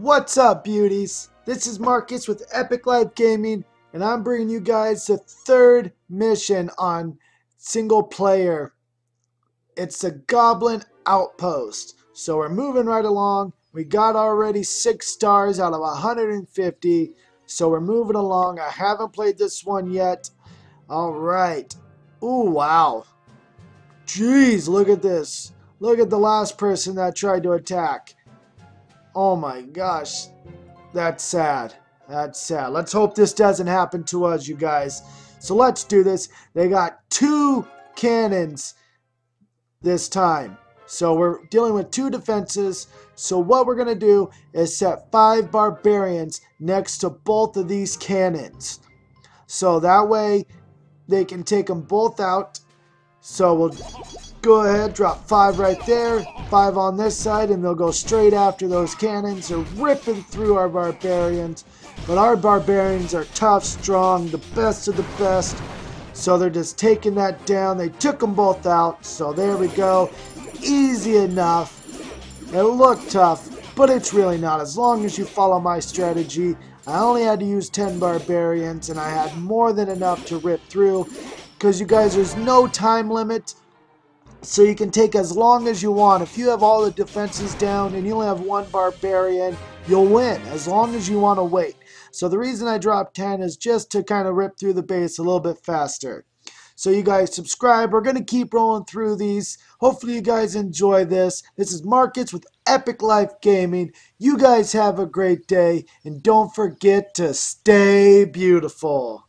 What's up, beauties? This is Marcus with Epic Life Gaming, and I'm bringing you guys the third mission on single player. It's the Goblin Outpost. So we're moving right along. We got already six stars out of 150. So we're moving along. I haven't played this one yet. All right. Ooh, wow. Jeez, look at this. Look at the last person that tried to attack. Oh my gosh. That's sad. That's sad. Let's hope this doesn't happen to us, you guys. So let's do this. They got two cannons this time. So we're dealing with two defenses. So what we're going to do is set five barbarians next to both of these cannons. So that way they can take them both out. So we'll go ahead, drop five right there, five on this side, and they'll go straight after those cannons. They're ripping through our barbarians. But our barbarians are tough, strong, the best of the best. So they're just taking that down. They took them both out. So there we go. Easy enough. It looked tough, but it's really not. As long as you follow my strategy, I only had to use 10 barbarians, and I had more than enough to rip through. Because you guys, there's no time limit. So you can take as long as you want. If you have all the defenses down and you only have one barbarian, you'll win as long as you want to wait. So the reason I dropped 10 is just to kind of rip through the base a little bit faster. So you guys subscribe. We're going to keep rolling through these. Hopefully you guys enjoy this. This is Marcus with Epic Life Gaming. You guys have a great day. And don't forget to stay beautiful.